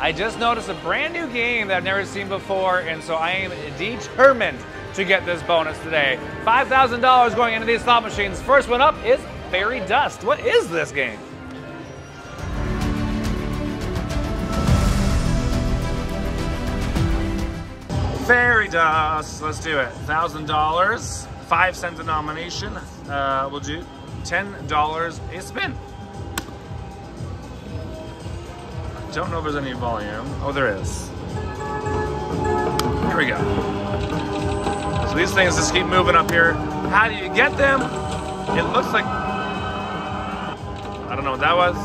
I just noticed a brand new game that I've never seen before, and so I am determined to get this bonus today. $5,000 going into these slot machines. First one up is Fairy Dust. What is this game? Fairy Dust. Let's do it. $1,000, 5 cent denomination. Uh, we'll do $10 a spin. Don't know if there's any volume. Oh, there is. Here we go. So these things just keep moving up here. How do you get them? It looks like... I don't know what that was.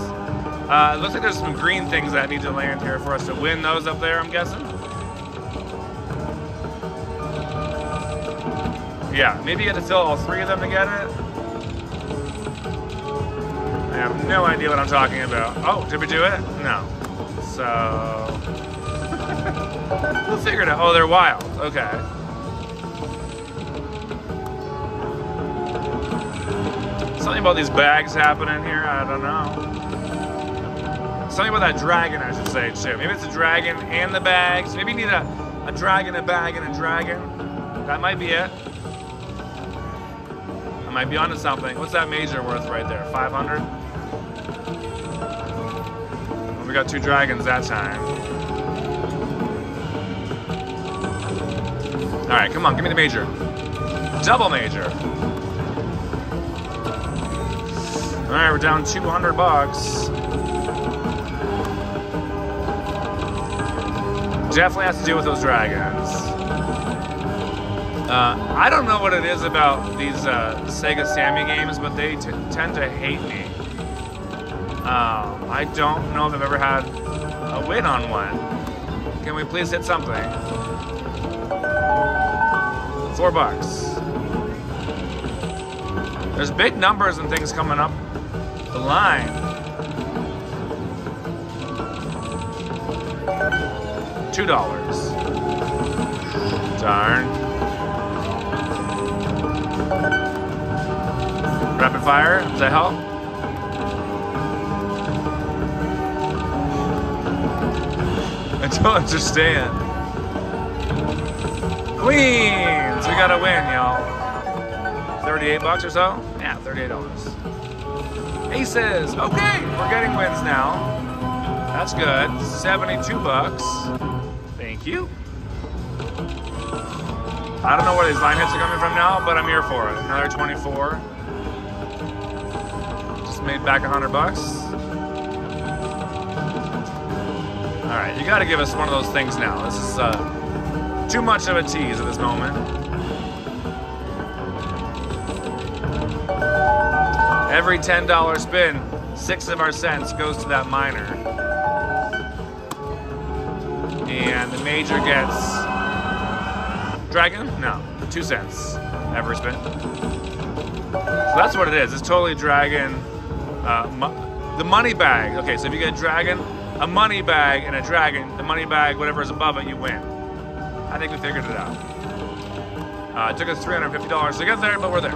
Uh, it looks like there's some green things that need to land here for us to win those up there, I'm guessing. Yeah, maybe you had to fill all three of them to get it. I have no idea what I'm talking about. Oh, did we do it? No. So... we'll figure it out. Oh, they're wild. Okay. Something about these bags happening here. I don't know. Something about that dragon, I should say, too. Maybe it's a dragon and the bags. Maybe you need a, a dragon, a bag, and a dragon. That might be it. I might be onto something. What's that major worth right there? 500? We got two dragons that time. All right, come on, give me the major. Double major. All right, we're down 200 bucks. Definitely has to do with those dragons. Uh, I don't know what it is about these uh, Sega Sammy games, but they tend to hate me. Um, I don't know if I've ever had a win on one. Can we please hit something? Four bucks. There's big numbers and things coming up the line. Two dollars. Darn. Rapid fire, does that help? don't understand. Queens! We gotta win, y'all. 38 bucks or so? Yeah, $38. Aces! Okay, we're getting wins now. That's good. 72 bucks. Thank you. I don't know where these line hits are coming from now, but I'm here for it. Another 24. Just made back 100 bucks. All right, you got to give us one of those things now. This is uh, too much of a tease at this moment. Every $10 spin, six of our cents goes to that miner. And the major gets Dragon? No, two cents every spin. So that's what it is. It's totally Dragon. Uh, mo the money bag. Okay, so if you get Dragon, a money bag, and a Dragon, the money bag, whatever is above it, you win. I think we figured it out. Uh, it took us $350 to get there, but we're there.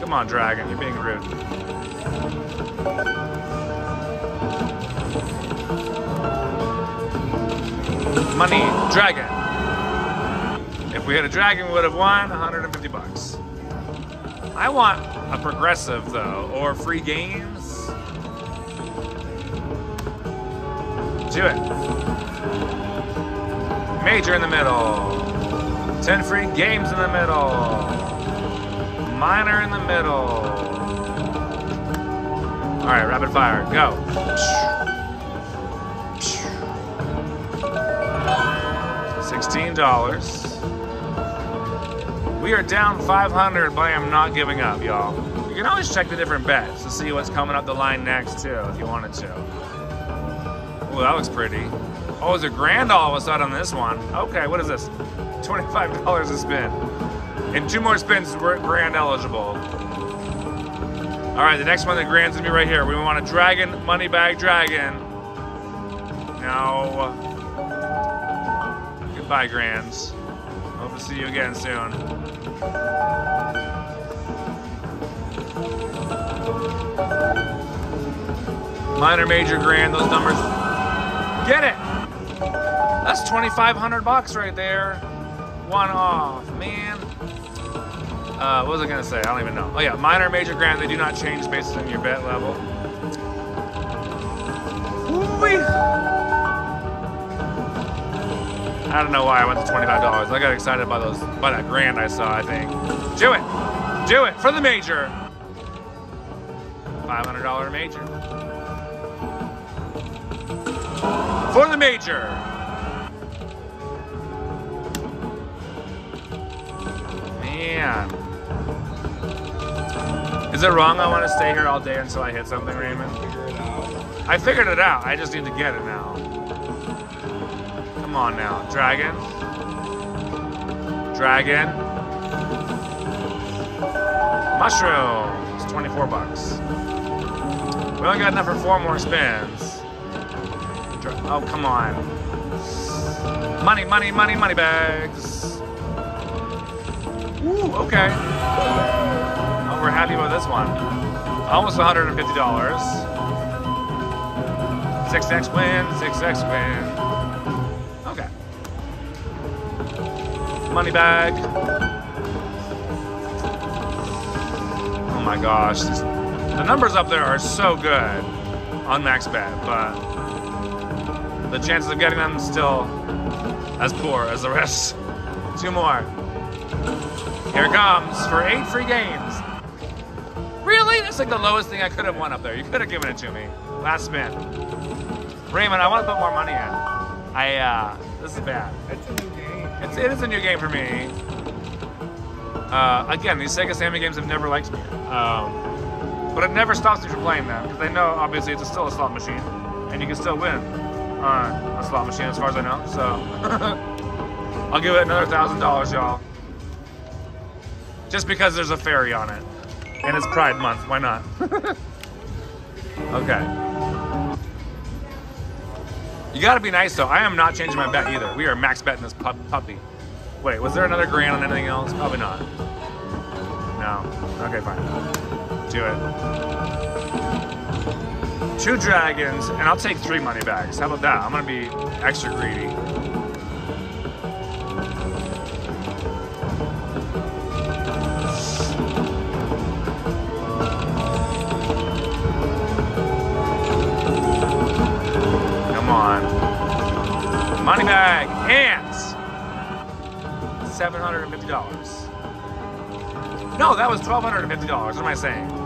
Come on, Dragon, you're being rude. Money, Dragon. If we had a Dragon, we would have won 150 bucks. I want a progressive, though, or free games. Do it. Major in the middle. 10 free games in the middle. Minor in the middle. All right, rapid fire, go. $16. We are down 500, but I am not giving up, y'all. You can always check the different bets to see what's coming up the line next, too, if you wanted to. Oh, that looks pretty. Oh, there's a grand all of a sudden on this one. Okay, what is this? $25 a spin. And two more spins, we're grand eligible. All right, the next one, the grand's gonna be right here. We want a dragon, money bag dragon. No. Goodbye, grands. Hope to see you again soon. Minor, major, grand, those numbers. Get it! That's 2,500 bucks right there. One off, man. Uh, what was I gonna say? I don't even know. Oh yeah, minor, major, grand, they do not change based on your bet level. I don't know why I went to $25. I got excited by those by that grand I saw, I think. Do it! Do it for the major. $500 major. For the major. Man. Is it wrong I want to stay here all day until I hit something, Raymond? I figured it out. I just need to get it now. Come on now. Dragon. Dragon. Mushrooms. 24 bucks. We only got enough for four more spins. Oh, come on. Money, money, money, money bags. Ooh, okay. Oh, we're happy with this one. Almost $150. 6x win, 6x win. Okay. Money bag. Oh my gosh. The numbers up there are so good on max bet, but the chances of getting them still as poor as the rest. Two more. Here it comes for eight free games. Really? That's like the lowest thing I could have won up there. You could have given it to me. Last spin. Raymond, I want to put more money in. I, uh, this is bad. It's a new game. It's, it is a new game for me. Uh, again, these Sega Sammy games have never liked me. Um, but it never stops me from playing them because they know obviously it's still a slot machine and you can still win on a slot machine as far as I know. So I'll give it another thousand dollars, y'all. Just because there's a fairy on it and it's Pride Month, why not? okay. You gotta be nice though. I am not changing my bet either. We are max betting this pup puppy. Wait, was there another grand on anything else? Probably not. No. Okay, fine. Do it. Two dragons, and I'll take three money bags. How about that? I'm gonna be extra greedy. Come on. Money bag and $750. No, that was $1,250. What am I saying?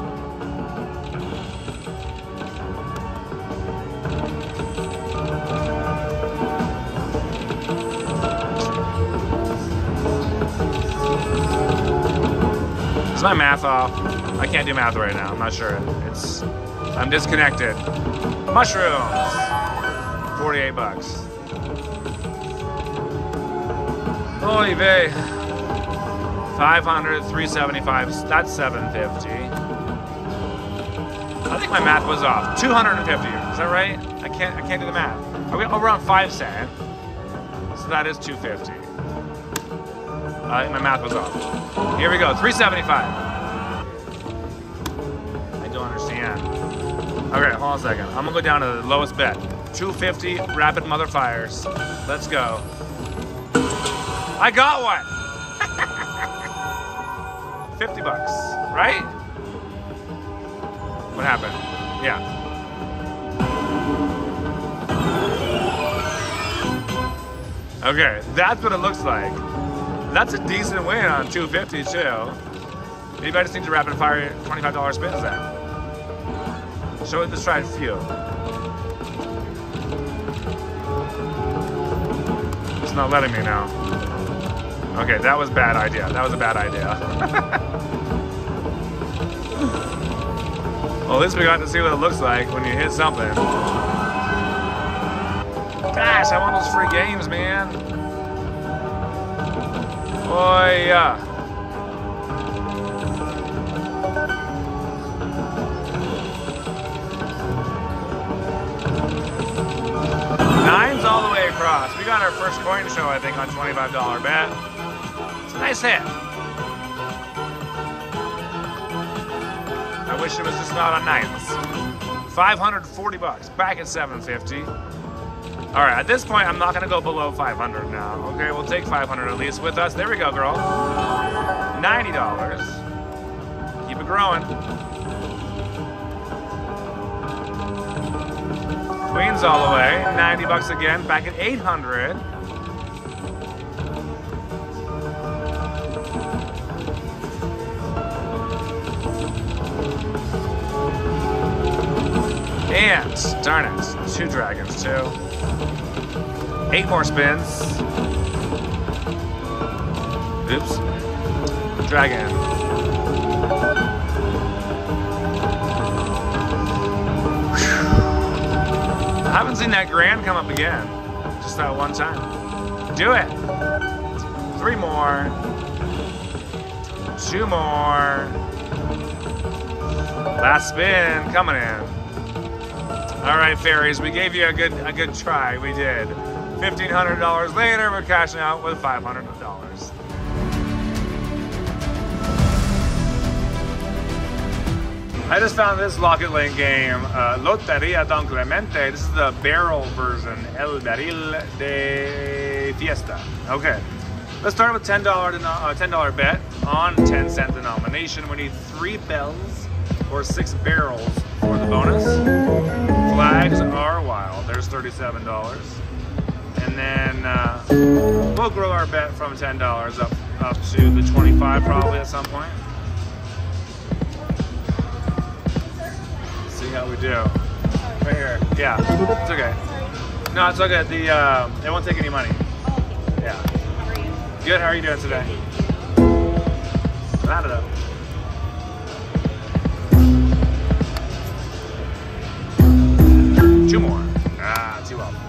My math off? I can't do math right now. I'm not sure. It's I'm disconnected. Mushrooms. 48 bucks. Holy vey. 500, 375, that's 750. I think my math was off. 250, is that right? I can't I can't do the math. Are we over on 5 cent? So that is 250. Think my math was off. Here we go, 375. I don't understand. Okay, hold on a second. I'm gonna go down to the lowest bet. 250 rapid mother fires. Let's go. I got one. 50 bucks, right? What happened? Yeah. Okay, that's what it looks like. That's a decent win on 250 too. Maybe I just need to rapid fire $25 spins then. So let's try a few. It's not letting me now. Okay, that was bad idea. That was a bad idea. well, at least we got to see what it looks like when you hit something. Gosh, I want those free games, man. Oh, yeah. Nine's all the way across. We got our first coin show, I think, on $25 bet. It's a nice hit. I wish it was just not on nines. 540 bucks, back at 750. All right, at this point, I'm not gonna go below 500 now. Okay, we'll take 500 at least with us. There we go, girl. $90. Keep it growing. Queens all the way, 90 bucks again, back at 800. And, darn it, two dragons too. Eight more spins. Oops. Dragon. I haven't seen that grand come up again. Just that one time. Do it. Three more. Two more. Last spin coming in. All right, fairies, we gave you a good a good try. We did. $1,500 later, we're cashing out with $500. I just found this Lock It Link game, uh, Loteria Don Clemente. This is the barrel version, El Barril de Fiesta. Okay, let's start with $10, uh, $10 bet on 10 cent denomination. We need three bells or six barrels for the bonus. Flags are wild. There's $37. And then uh, we'll grow our bet from $10 up, up to the 25 probably at some point. See how we do. Right here. Yeah, it's okay. No, it's okay. The uh, they won't take any money. Yeah. Good. How are you doing today? Know. Two more. Ah, too up.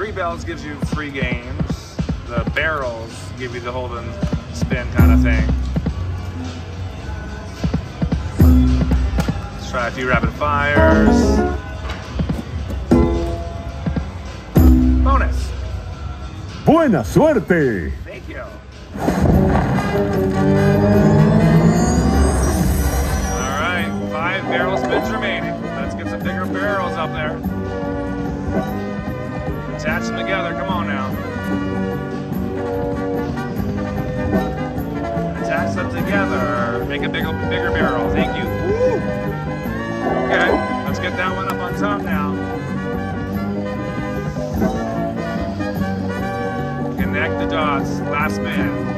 Three bells gives you free games. The barrels give you the hold and spin kind of thing. Let's try a few rapid fires. Bonus. Buena suerte. Thank you. All right, five barrel spins remaining. Let's get some bigger barrels up there. Attach them together. Come on now. Attach them together. Make a bigger, bigger barrel. Thank you. Okay, let's get that one up on top now. Connect the dots. Last spin.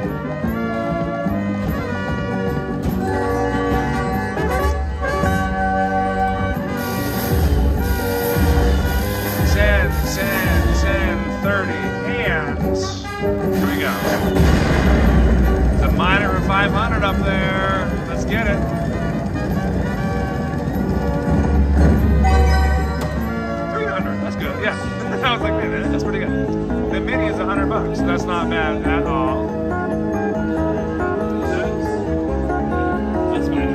500 up there. Let's get it. Three hundred. That's good. Yeah. I was like, man, that's pretty good. The mini is 100 bucks. That's not bad at all. That's fine.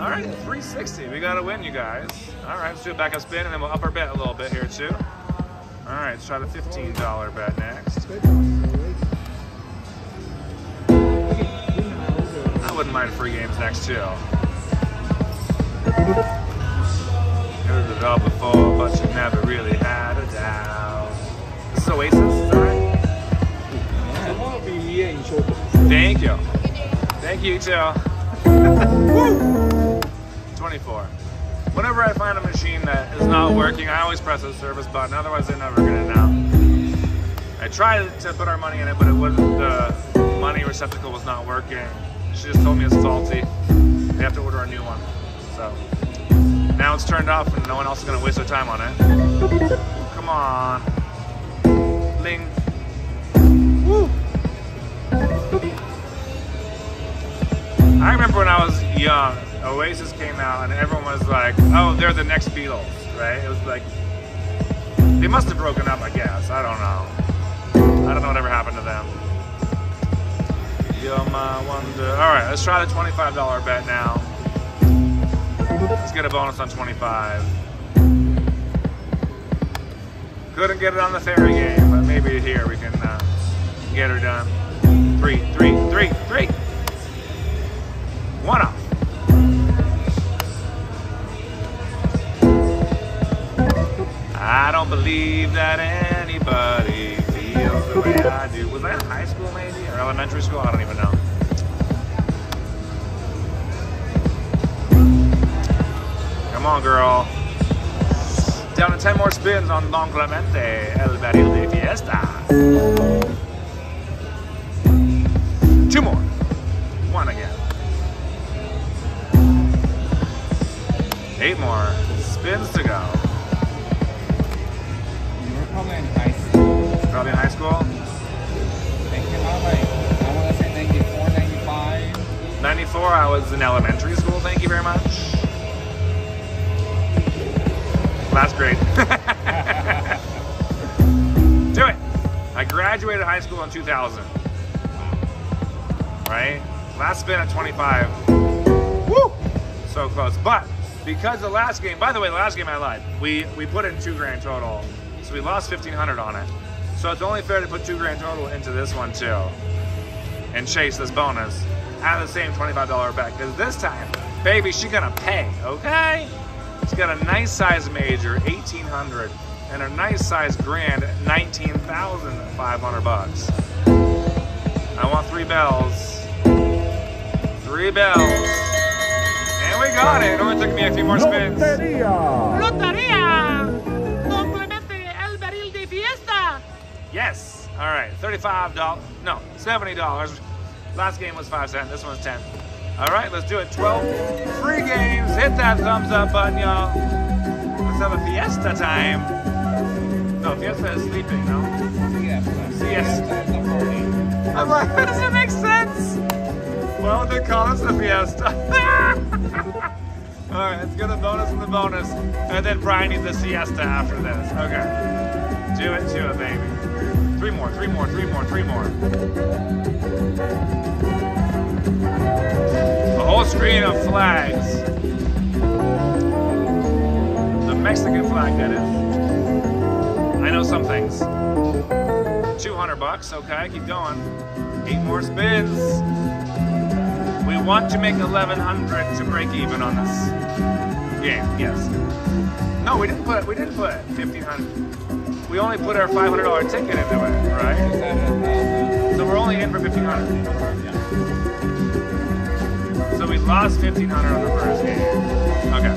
All right, 360. We got to win, you guys. All right, let's do a backup spin, and then we'll up our bet a little bit here, too. All right, let's try the $15 bet next. Wouldn't mind free games next, it all before, but you never really had a doubt. This is Oasis, is that right? Thank you. Thank you too. 24. Whenever I find a machine that is not working, I always press the service button. Otherwise, they're never gonna know. I tried to put our money in it, but it wasn't. The money receptacle was not working. She just told me it's faulty. We have to order a new one. So now it's turned off, and no one else is gonna waste their time on it. Come on, Ling. Woo! I remember when I was young, Oasis came out and everyone was like, oh, they're the next Beatles, right? It was like, they must have broken up, I guess. I don't know. I don't know whatever happened to them. You're my wonder. All right, let's try the $25 bet now. Let's get a bonus on 25. Because Couldn't get it on the fairy game, but maybe here we can uh, get her done. Three, three, three, three. One off. I don't believe that anybody way I. Was that high school maybe or elementary school? I don't even know. Come on, girl. Down to 10 more spins on Don Clemente, El Barril de Fiesta. Two more. One again. Eight more spins to go. You probably in high school. Probably in high school. They came out like, I want to say 94, 95. 94, I was in elementary school, thank you very much. Last grade. Do it. I graduated high school in 2000. Right? Last spin at 25. Woo! So close. But because the last game, by the way, the last game I lied. We we put in two grand total. So we lost 1500 on it. So it's only fair to put two grand total into this one too. And chase this bonus at the same $25 bet. Because this time, baby, she gonna pay, okay? She's got a nice size major, 1800 and a nice size grand, 19,500 bucks. I want three bells. Three bells. And we got it. It only took me a few more spins. Lotería. Lotería. Yes. All right. Thirty-five dollars. No, seventy dollars. Last game was five cents. This one's ten. All right, let's do it. Twelve free games. Hit that thumbs up button, y'all. Let's have a fiesta time. No, fiesta is sleeping. No. Siesta. Siesta. I'm like, that doesn't make sense. Why would they call us the fiesta? All right, let's get the bonus and the bonus, and then Brian needs the siesta after this. Okay. Do it, do it, baby. Three more, three more, three more, three more. A whole screen of flags. The Mexican flag, that is. I know some things. 200 bucks, okay, keep going. Eight more spins. We want to make 1100 to break even on this game, yes. No, we didn't put, we didn't put 1500. We only put our $500 ticket into it, right? So we're only in for 1500. thousand? Yeah. So we lost 1500 on the first game. Okay.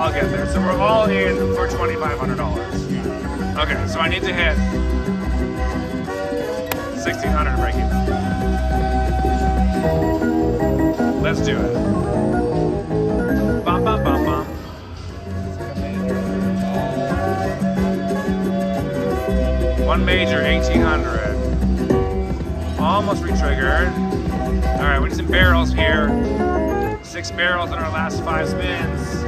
I'll get there. So we're all in for $2,500. Okay, so I need to hit 1600 to break even. Let's do it. One major, 1800. Almost re-triggered. All right, we need some barrels here. Six barrels in our last five spins.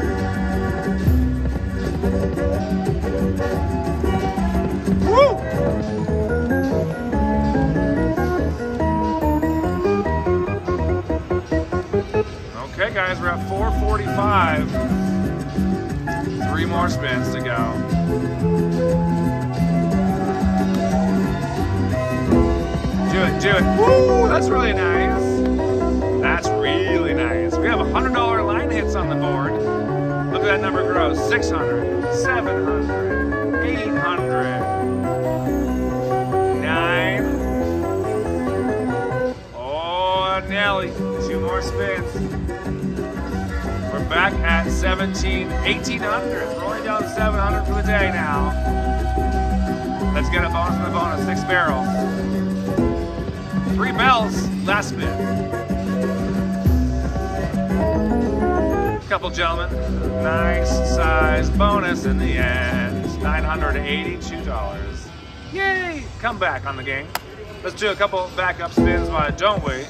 Woo! Okay, guys, we're at 445. Three more spins to go. That's really nice. That's really nice. We have $100 line hits on the board. Look at that number grow. 600, 700, 800, 9. Oh, Nelly. Two more spins. We're back at 17, 1800. We're only down 700 for the day now. Let's get a bonus from the bonus. Six barrels. Three bells. Last spin. Couple gentlemen. Nice size bonus in the end. $982. Yay! Come back on the game. Let's do a couple backup spins, why don't we?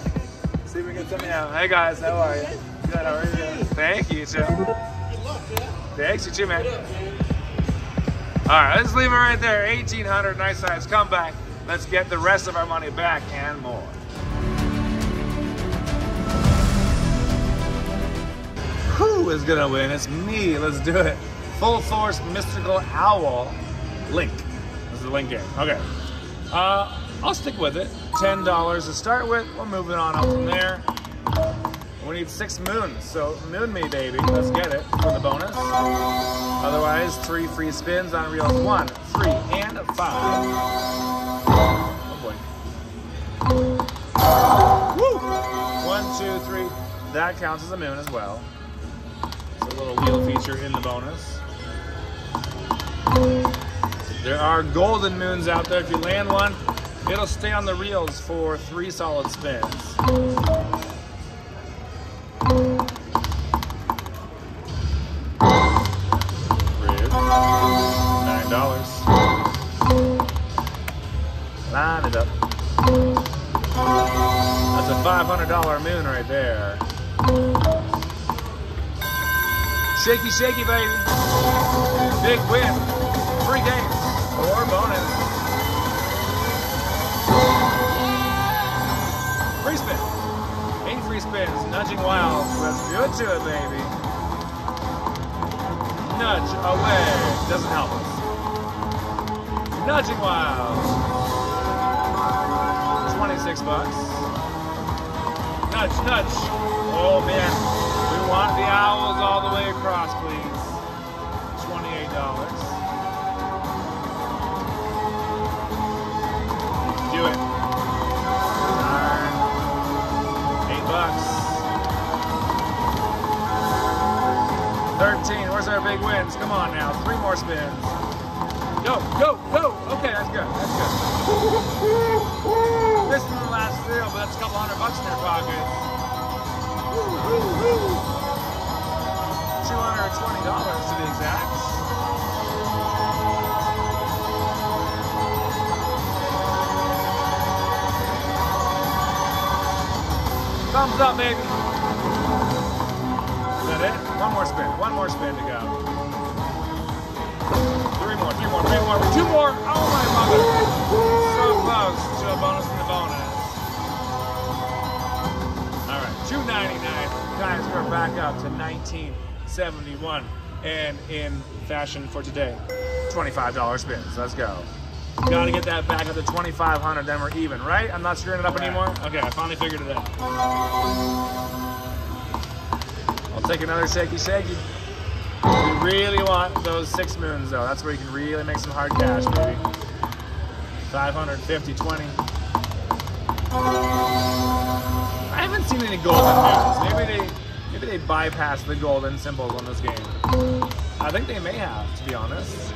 See if we can something out. Hey guys, how are you? Good, how are you? Thank you, too. Good luck, Thanks, you too, man. All right, let's leave it right there. 1800, nice size comeback. Let's get the rest of our money back and more. Who is gonna win? It's me. Let's do it. Full force mystical owl. Link. This is the Link game. Okay. Uh, I'll stick with it. Ten dollars to start with. We'll move it on up from there. We need six moons, so moon me, baby. Let's get it for the bonus. Otherwise, three free spins on reels one, three, and five. Woo! One, two, three. That counts as a moon as well. It's a little wheel feature in the bonus. There are golden moons out there. If you land one, it'll stay on the reels for three solid spins. $500 moon right there. Shaky, shaky, baby. Big win. Free game or bonus. Free spin. Eight free spins. Nudging wild. Let's do it to it, baby. Nudge away. Doesn't help us. Nudging wild. 26 bucks. Nudge, touch. Oh man. We want the owls all the way across, please. $28. Do it. Eight bucks. 13. Where's our big wins? Come on now. Three more spins. Go, go, go. Okay, that's good. That's good. This is the last reel, but that's a couple hundred bucks in their pockets. $220 to be exact. Thumbs up, baby. Is that it? One more spin. One more spin to go. Three more, three more, three more, two more. Oh my mother. So close to a bonus. 299. Guys, we're back up to 1971. And in fashion for today, $25 spins. Let's go. Gotta get that back up to 2,500, then we're even, right? I'm not screwing it up anymore? Okay, I finally figured it out. I'll take another shaky shaky. We really want those six moons though. That's where you can really make some hard cash, baby. 550, 20. I haven't seen any golden moons. Maybe they maybe they bypass the golden symbols on this game. I think they may have, to be honest.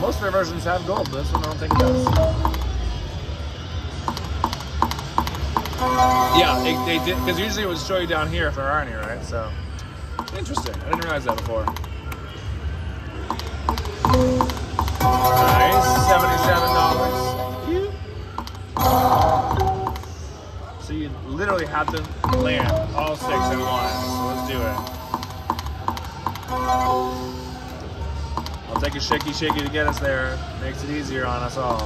Most of their versions have gold, but this one I don't think it does. Yeah, they, they did, because usually it would show you down here if there are any, right? So, interesting. I didn't realize that before. Nice, $77. You literally have to land all six at once. So let's do it. I'll take a shaky shaky to get us there. Makes it easier on us all.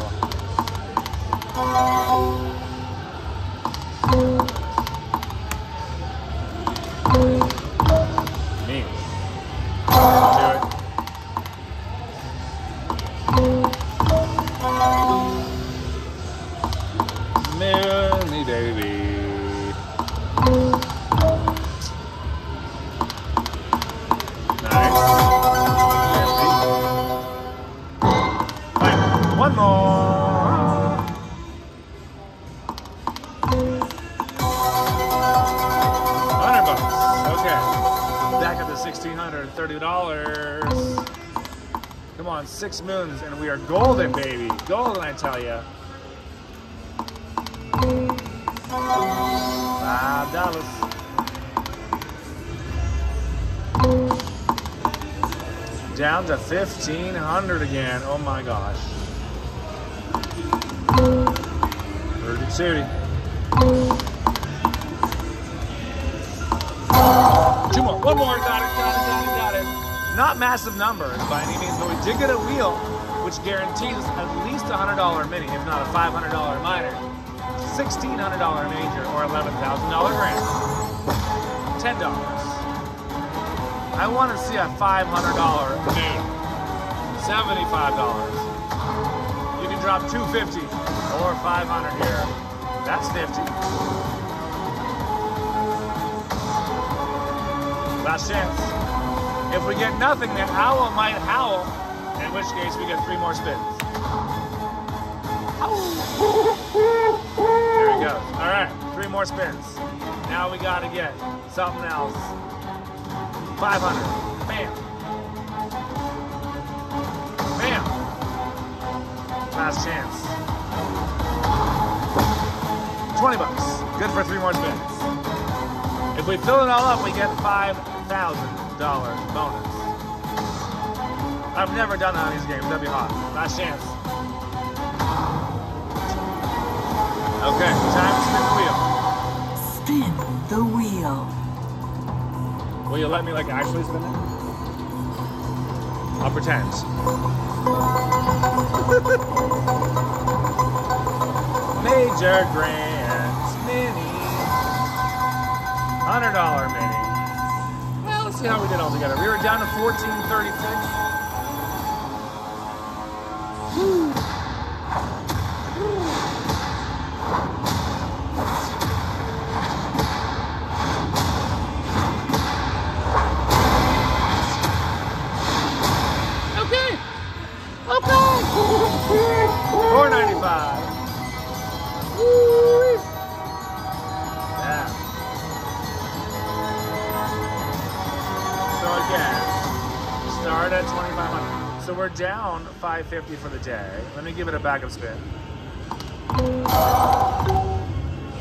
Six moons, and we are golden, baby. Golden, I tell ya. Five dollars. Down to fifteen hundred again. Oh my gosh. Rudy Tooty. Two more. One more. Got it. Got it. Got it. Not massive numbers by any means, but we did get a wheel, which guarantees us at least a hundred dollar mini, if not a five hundred dollar minor, sixteen hundred dollar major, or eleven thousand dollar grand. Ten dollars. I want to see a $500 moon. $75. You can drop 250 or 500 here. That's 50. Last chance. If we get nothing, then Owl might howl, in which case we get three more spins. There he goes. All right, three more spins. Now we gotta get something else. 500. Bam. Bam. Last chance. 20 bucks. Good for three more spins. If we fill it all up, we get $5,000 bonus. I've never done that on these games. That'd be hot. Last chance. Okay, time to spin the wheel. Spin the wheel. Will you let me like actually spin it? I'll pretend. Major grants mini. Hundred dollar mini see how we did all together. We were down to 1436. We're down five fifty for the day. Let me give it a backup spin.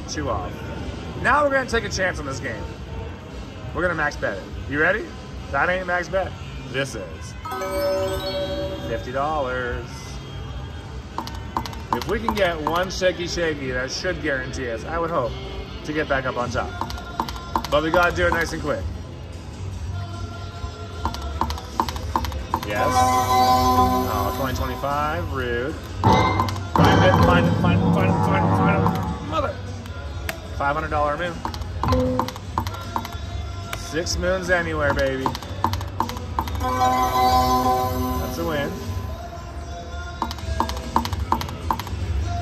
Two off. Now we're gonna take a chance on this game. We're gonna max bet it. You ready? That ain't max bet. This is fifty dollars. If we can get one shaky shaky, that should guarantee us, I would hope, to get back up on top. But we gotta do it nice and quick. Yes. Oh, 2025, rude. Find it, find it, find it, find it, find it, find it. Mother. $500 moon. Six moons anywhere, baby. That's a win.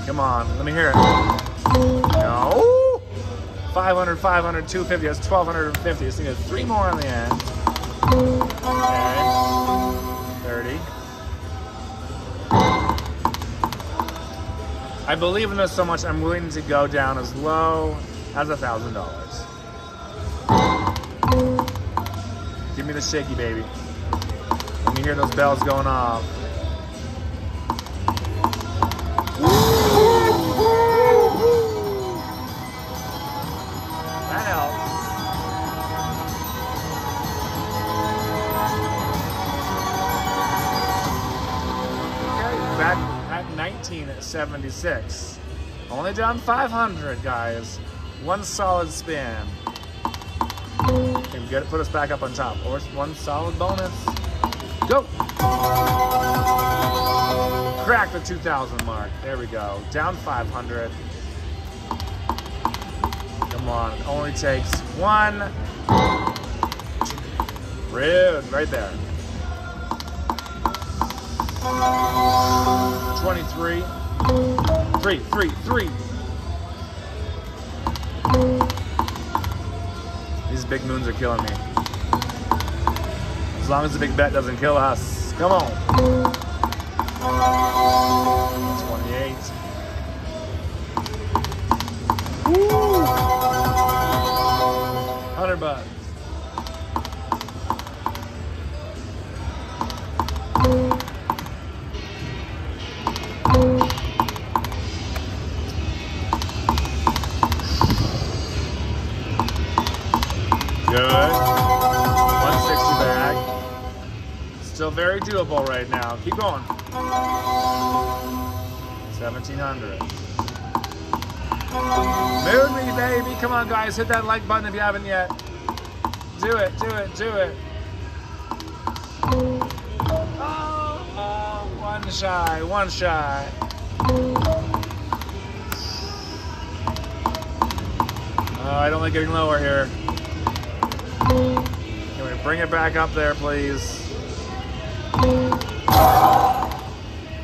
Come on, let me hear it. No. 500, 500, 250. That's 1250. Just need three more on the end. Okay. I believe in this so much, I'm willing to go down as low as a thousand dollars. Give me the shaky, baby. Let me hear those bells going off. At 1976. Only down 500, guys. One solid spin. Can get it, put us back up on top. Or one solid bonus. Go! Crack the 2,000 mark. There we go. Down 500. Come on. It only takes one. Rude. Right there. 23. Three, three, three. These big moons are killing me. As long as the big bet doesn't kill us. Come on. 28. Woo! 100 bucks. Doable right now. Keep going. 1700. Moon me, baby. Come on, guys. Hit that like button if you haven't yet. Do it, do it, do it. Oh, oh, one shy, one shy. Oh, I don't like getting lower here. Can we Bring it back up there, please.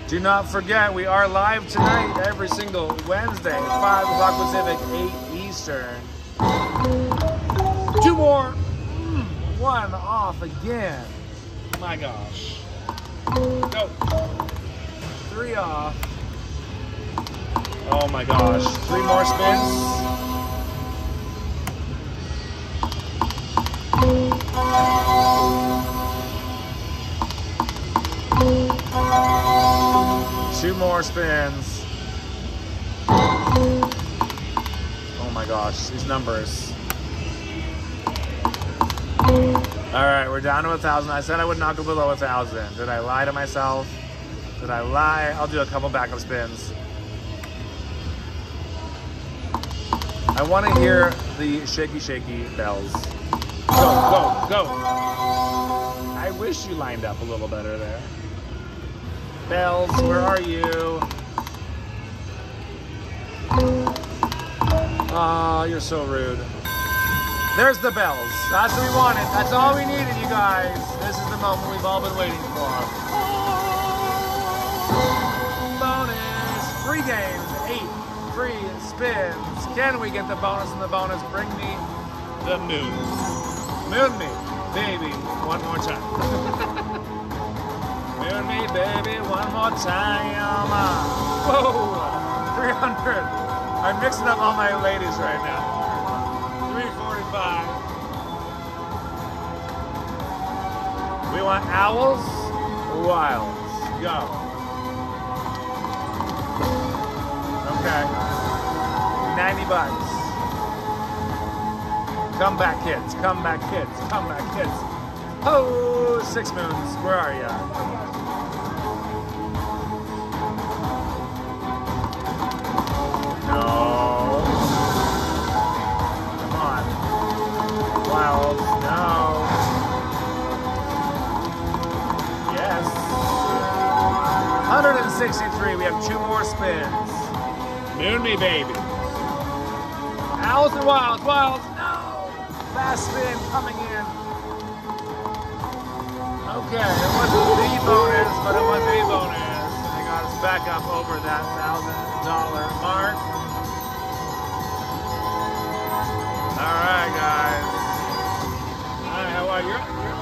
Do not forget, we are live tonight every single Wednesday, 5 o'clock Pacific, 8 Eastern. Two more. Mm, one off again. My gosh. Go. Three off. Oh my gosh. Three more spins. Two more spins. Oh my gosh, these numbers. All right, we're down to a thousand. I said I would not go below a thousand. Did I lie to myself? Did I lie? I'll do a couple backup spins. I want to hear the shaky, shaky bells. Go, go, go. I wish you lined up a little better there. Bells, where are you? Oh, you're so rude. There's the bells. That's what we wanted. That's all we needed, you guys. This is the moment we've all been waiting for. Bonus. Free games. Eight free spins. Can we get the bonus and the bonus? Bring me the moon. Moon me, baby, one more time. Me, baby, one more time. Whoa, 300. I'm mixing up all my ladies right now. 345. We want owls, wilds. Go. Okay. 90 bucks. Come back, kids. Come back, kids. Come back, kids. Oh, six moons. Where are ya? 163. We have two more spins. Moon me, baby. Owls and wilds. Wilds. No. Fast spin coming in. Okay, it wasn't the bonus, but it was a bonus. And it got us back up over that thousand dollar mark. All right, guys. All right, how are you?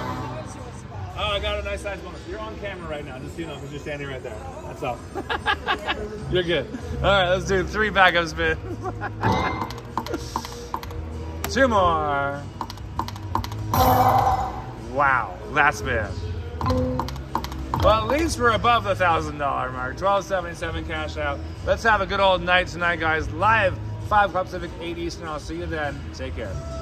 Oh, I got a nice size bonus. You're on camera right now, just so you know, because you're standing right there. That's all. you're good. All right, let's do three backup spins. Two more. Wow, last bad. Well, at least we're above the thousand dollar mark. Twelve seventy seven cash out. Let's have a good old night tonight, guys. Live five o'clock Pacific, eight Eastern. I'll see you then. Take care.